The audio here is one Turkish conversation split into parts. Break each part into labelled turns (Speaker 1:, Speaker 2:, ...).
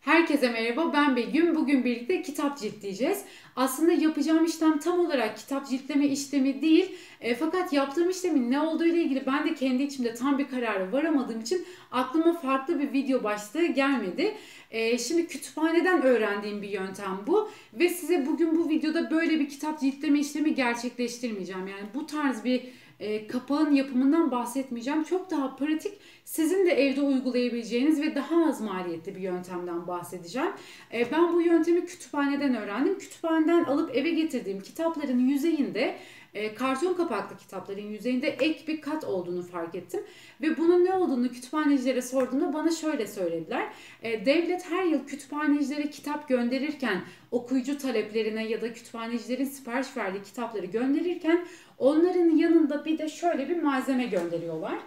Speaker 1: Herkese merhaba ben Begüm. Bugün birlikte kitap ciltleyeceğiz. Aslında yapacağım işlem tam olarak kitap ciltleme işlemi değil. E, fakat yaptığım işlemin ne olduğu ile ilgili ben de kendi içimde tam bir karara varamadığım için aklıma farklı bir video başlığı gelmedi. E, şimdi kütüphaneden öğrendiğim bir yöntem bu. Ve size bugün bu videoda böyle bir kitap ciltleme işlemi gerçekleştirmeyeceğim. Yani bu tarz bir e, kapağın yapımından bahsetmeyeceğim. Çok daha pratik, sizin de evde uygulayabileceğiniz ve daha az maliyetli bir yöntemden bahsedeceğim. E, ben bu yöntemi kütüphaneden öğrendim. Kütüphaneden alıp eve getirdiğim kitapların yüzeyinde e, karton kapaklı kitapların yüzeyinde ek bir kat olduğunu fark ettim. Ve bunun ne olduğunu kütüphanecilere sorduğumda bana şöyle söylediler. E, devlet her yıl kütüphanecilere kitap gönderirken okuyucu taleplerine ya da kütüphanecilerin sipariş verdiği kitapları gönderirken onların yanında bir de şöyle bir malzeme gönderiyorlar.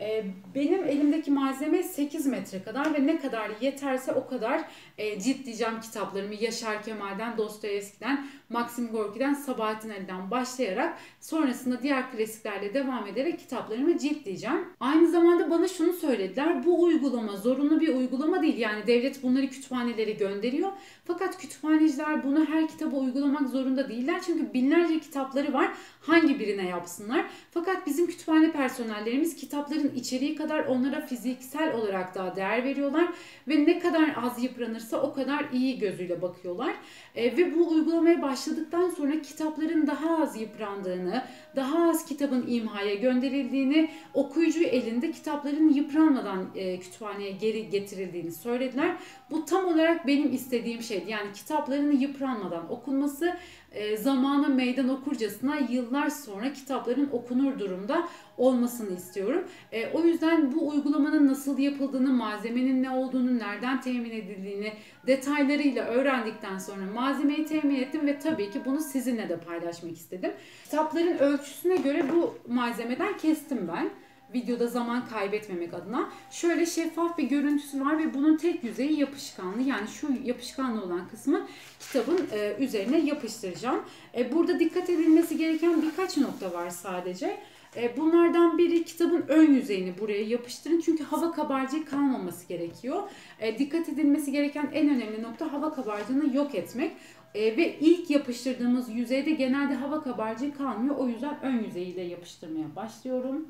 Speaker 1: Ee, benim elimdeki malzeme 8 metre kadar ve ne kadar yeterse o kadar e, ciltleyeceğim kitaplarımı Yaşar Kemal'den, Dostoyevski'den, Maxim Gorki'den, Sabahattin Ali'den başlayarak sonrasında diğer klasiklerle devam ederek kitaplarımı ciltleyeceğim. Aynı zamanda bana şunu söylediler. Bu uygulama zorunlu bir uygulama değil. Yani devlet bunları kütüphanelere gönderiyor. Fakat kütüphaneciler bunu her kitaba uygulamak zorunda değiller. Çünkü binlerce kitapları var. Hangi birine yapsınlar? Fakat bizim kütüphane personellerimiz kitapların içeriği kadar onlara fiziksel olarak daha değer veriyorlar ve ne kadar az yıpranırsa o kadar iyi gözüyle bakıyorlar. E, ve bu uygulamaya başladıktan sonra kitapların daha az yıprandığını, daha az kitabın imhaya gönderildiğini, okuyucu elinde kitapların yıpranmadan e, kütüphaneye geri getirildiğini söylediler. Bu tam olarak benim istediğim şeydi. Yani kitapların yıpranmadan okunması e, zamana meydan okurcasına yıllar sonra kitapların okunur durumda olmasını istiyorum. E, o yüzden bu uygulamanın nasıl yapıldığını, malzemenin ne olduğunu, nereden temin edildiğini detaylarıyla öğrendikten sonra malzemeyi temin ettim ve tabii ki bunu sizinle de paylaşmak istedim. Kitapların ölçüsüne göre bu malzemeden kestim ben videoda zaman kaybetmemek adına. Şöyle şeffaf bir görüntüsü var ve bunun tek yüzeyi yapışkanlı. Yani şu yapışkanlı olan kısmı kitabın e, üzerine yapıştıracağım. E, burada dikkat edilmesi gereken birkaç nokta var sadece. E, bunlardan biri kitabın ön yüzeyini buraya yapıştırın. Çünkü hava kabarcığı kalmaması gerekiyor. E, dikkat edilmesi gereken en önemli nokta hava kabarcığını yok etmek. E, ve ilk yapıştırdığımız yüzeyde genelde hava kabarcığı kalmıyor. O yüzden ön yüzeyiyle yapıştırmaya başlıyorum.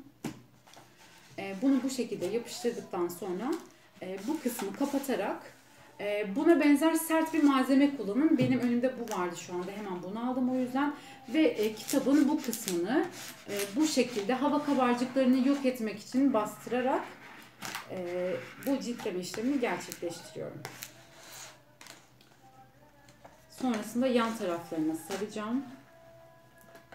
Speaker 1: E, bunu bu şekilde yapıştırdıktan sonra e, bu kısmı kapatarak e, buna benzer sert bir malzeme kullanın. Benim önümde bu vardı şu anda. Hemen bunu aldım o yüzden. Ve kitabın bu kısmını bu şekilde hava kabarcıklarını yok etmek için bastırarak bu ciltleme işlemini gerçekleştiriyorum. Sonrasında yan taraflarına saracağım.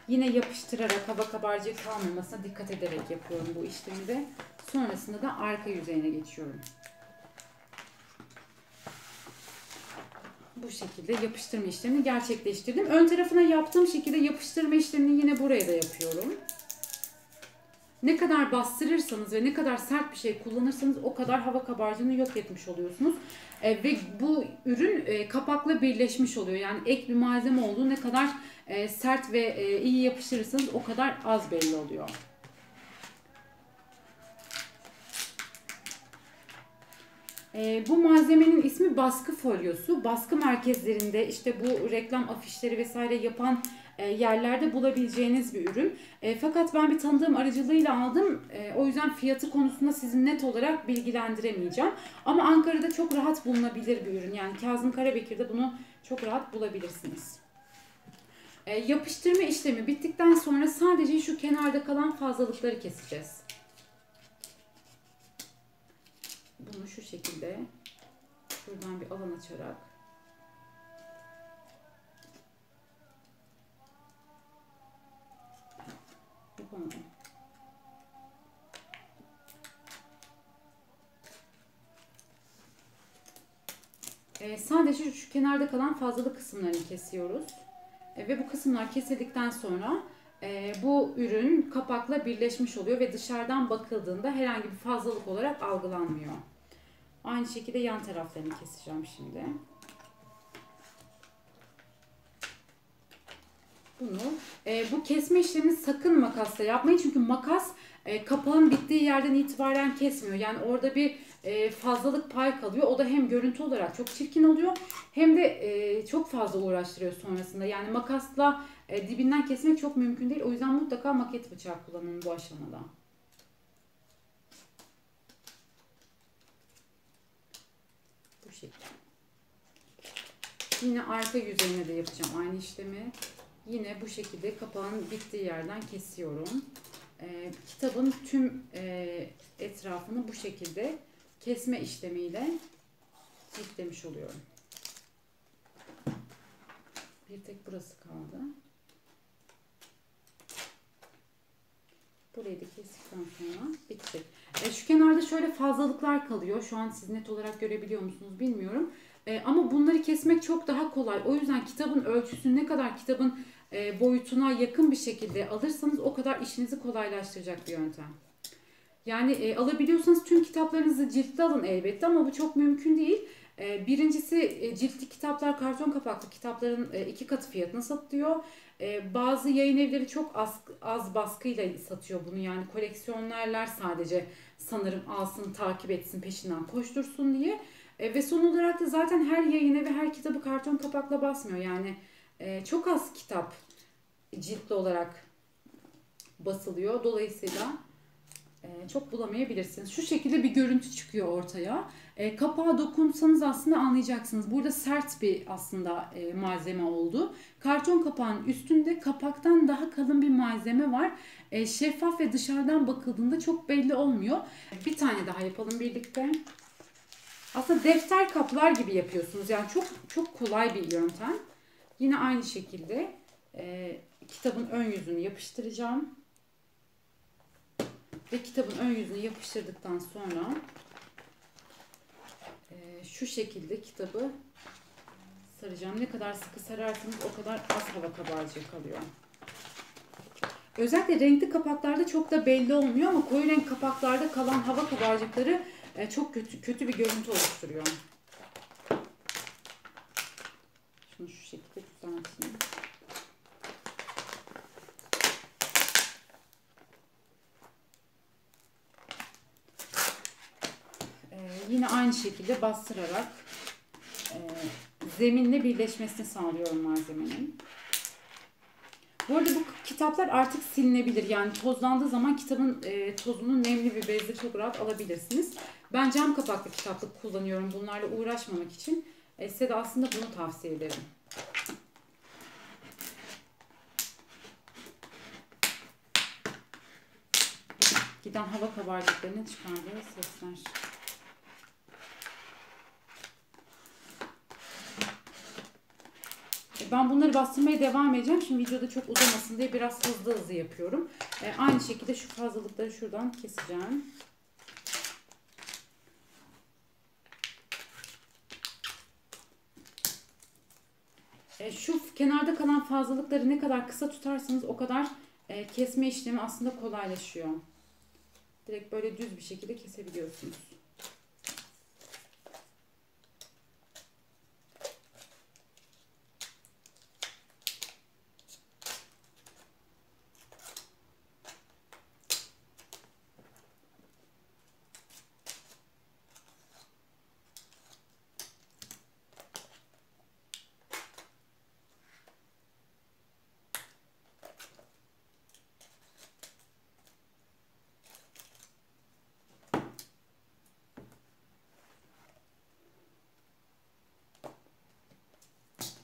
Speaker 1: Yine yapıştırarak hava kabarcığı kalmamasına dikkat ederek yapıyorum bu işlemi de. Sonrasında da arka yüzeyine geçiyorum. Bu şekilde yapıştırma işlemini gerçekleştirdim. Ön tarafına yaptığım şekilde yapıştırma işlemini yine buraya da yapıyorum. Ne kadar bastırırsanız ve ne kadar sert bir şey kullanırsanız o kadar hava kabarcığını yok etmiş oluyorsunuz. E, ve bu ürün e, kapakla birleşmiş oluyor. Yani ek bir malzeme olduğu ne kadar e, sert ve e, iyi yapıştırırsanız o kadar az belli oluyor. E, bu malzemenin ismi baskı folyosu. Baskı merkezlerinde işte bu reklam afişleri vesaire yapan e, yerlerde bulabileceğiniz bir ürün. E, fakat ben bir tanıdığım aracılığıyla aldım. E, o yüzden fiyatı konusunda sizi net olarak bilgilendiremeyeceğim. Ama Ankara'da çok rahat bulunabilir bir ürün. Yani Kazım Karabekir'de bunu çok rahat bulabilirsiniz. E, yapıştırma işlemi bittikten sonra sadece şu kenarda kalan fazlalıkları keseceğiz. Bunu şu şekilde şuradan bir alan açarak yapamadım. Ee, sadece şu kenarda kalan fazlalık kısımlarını kesiyoruz. E, ve bu kısımlar kesildikten sonra e, bu ürün kapakla birleşmiş oluyor ve dışarıdan bakıldığında herhangi bir fazlalık olarak algılanmıyor. Aynı şekilde yan taraflarını keseceğim şimdi. Bunu e, bu kesme işlemini sakın makasla yapmayın çünkü makas e, kapağın bittiği yerden itibaren kesmiyor. Yani orada bir e, fazlalık pay kalıyor. O da hem görüntü olarak çok çirkin oluyor hem de e, çok fazla uğraştırıyor sonrasında. Yani makasla e, dibinden kesmek çok mümkün değil. O yüzden mutlaka maket bıçağı kullanın bu aşamada. Bu şekilde. Yine arka yüzeyine de yapacağım aynı işlemi. Yine bu şekilde kapağın bittiği yerden kesiyorum. Ee, kitabın tüm e, etrafını bu şekilde kesme işlemiyle ciltlemiş oluyorum. Bir tek burası kaldı. Burayı da kestikten sonra bitti. E, şu kenarda şöyle fazlalıklar kalıyor. Şu an siz net olarak görebiliyor musunuz bilmiyorum. E, ama bunları kesmek çok daha kolay. O yüzden kitabın ölçüsünü ne kadar kitabın e, boyutuna yakın bir şekilde alırsanız o kadar işinizi kolaylaştıracak bir yöntem. Yani e, alabiliyorsanız tüm kitaplarınızı ciltli alın elbette ama bu çok mümkün değil. E, birincisi e, ciltli kitaplar karton kapaklı kitapların e, iki katı fiyatına satılıyor. E, bazı yayın evleri çok az, az baskıyla satıyor bunu yani koleksiyonerler sadece sanırım alsın takip etsin peşinden koştursun diye. E, ve son olarak da zaten her yayın evi her kitabı karton kapakla basmıyor yani e, çok az kitap ciltli olarak basılıyor. Dolayısıyla çok bulamayabilirsiniz. Şu şekilde bir görüntü çıkıyor ortaya. E, kapağa dokunsanız aslında anlayacaksınız. Burada sert bir aslında e, malzeme oldu. Karton kapağın üstünde kapaktan daha kalın bir malzeme var. E, şeffaf ve dışarıdan bakıldığında çok belli olmuyor. Bir tane daha yapalım birlikte. Aslında defter kaplar gibi yapıyorsunuz. Yani çok çok kolay bir yöntem. Yine aynı şekilde e, kitabın ön yüzünü yapıştıracağım. Ve kitabın ön yüzünü yapıştırdıktan sonra e, şu şekilde kitabı saracağım. Ne kadar sıkı sararsanız o kadar az hava kabarcığı kalıyor. Özellikle renkli kapaklarda çok da belli olmuyor ama koyu renk kapaklarda kalan hava kabarcıkları e, çok kötü, kötü bir görüntü oluşturuyor. Şunu şu şekilde düzelteyim. Ee, yine aynı şekilde bastırarak e, zeminle birleşmesini sağlıyorum malzemenin. Bu arada bu kitaplar artık silinebilir. Yani tozlandığı zaman kitabın e, tozunu nemli bir bezle çok rahat alabilirsiniz. Ben cam kapaklı kitaplık kullanıyorum bunlarla uğraşmamak için. E, size de aslında bunu tavsiye ederim. Giden hava kabarcıklarının çıkardığı sesler. Ben bunları bastırmaya devam edeceğim. Şimdi videoda çok uzamasın diye biraz hızlı hızlı yapıyorum. E, aynı şekilde şu fazlalıkları şuradan keseceğim. E, şu kenarda kalan fazlalıkları ne kadar kısa tutarsanız o kadar e, kesme işlemi aslında kolaylaşıyor. Direkt böyle düz bir şekilde kesebiliyorsunuz.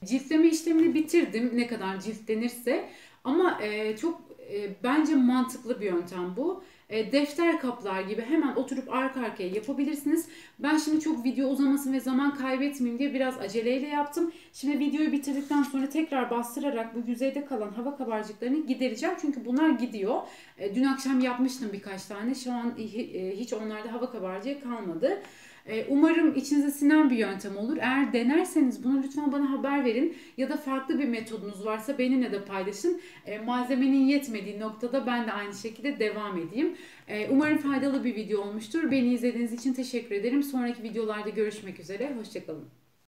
Speaker 1: Ciltleme işlemini bitirdim ne kadar ciltlenirse ama e, çok e, bence mantıklı bir yöntem bu. E, defter kaplar gibi hemen oturup arka arkaya yapabilirsiniz. Ben şimdi çok video uzamasın ve zaman kaybetmeyeyim diye biraz aceleyle yaptım. Şimdi videoyu bitirdikten sonra tekrar bastırarak bu yüzeyde kalan hava kabarcıklarını gidereceğim. Çünkü bunlar gidiyor. E, dün akşam yapmıştım birkaç tane. Şu an e, hiç onlarda hava kabarcığı kalmadı. Ee, umarım içinize sinen bir yöntem olur. Eğer denerseniz bunu lütfen bana haber verin. Ya da farklı bir metodunuz varsa benimle de paylaşın. Ee, malzemenin yetmediği noktada ben de aynı şekilde devam edeyim. Ee, umarım faydalı bir video olmuştur. Beni izlediğiniz için teşekkür ederim. Sonraki videolarda görüşmek üzere. Hoşçakalın.